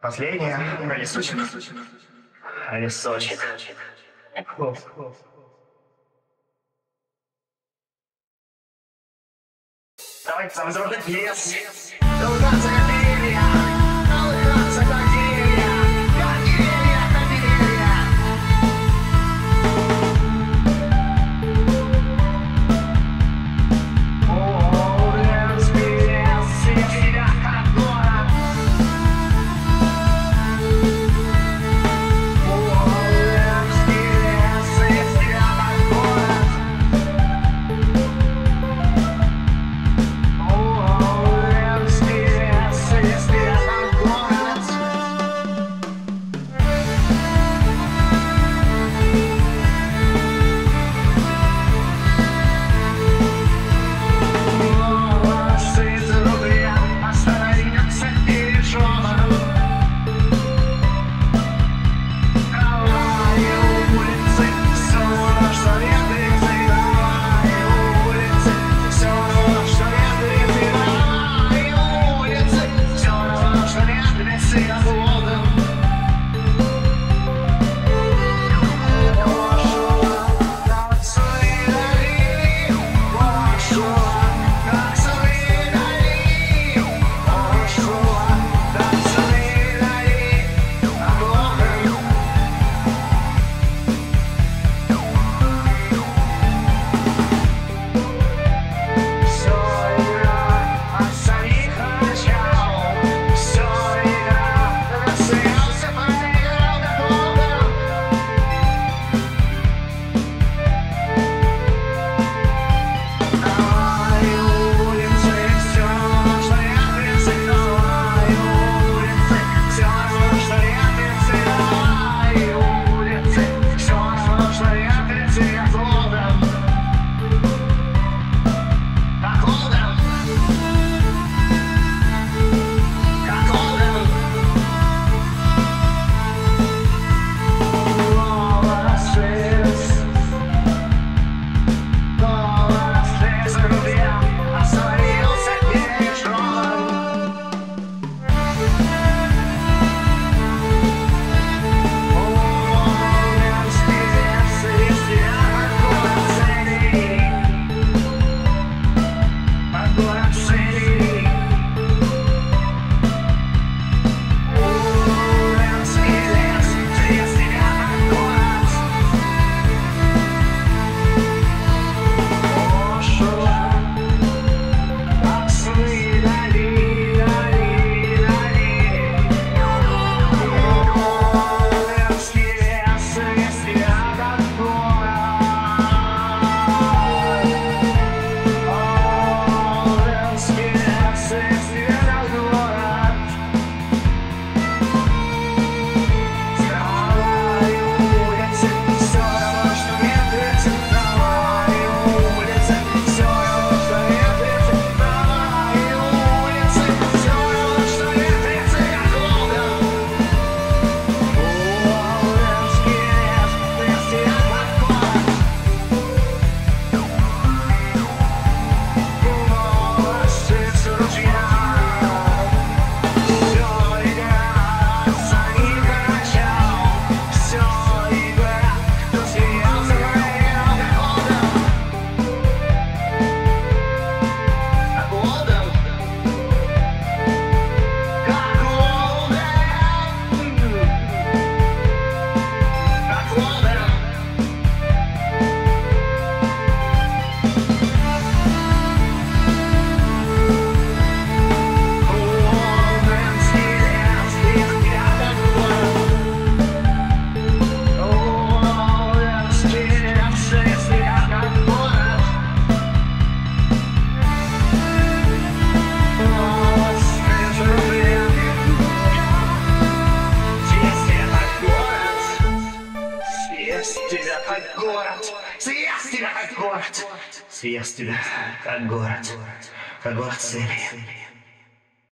Последняя. Лесочек. Лесочек. Давайте сам дружить лес. Долгаться Съест тебя как город, съест тебя как город, съест тебя как город, как город цели.